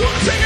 What's it?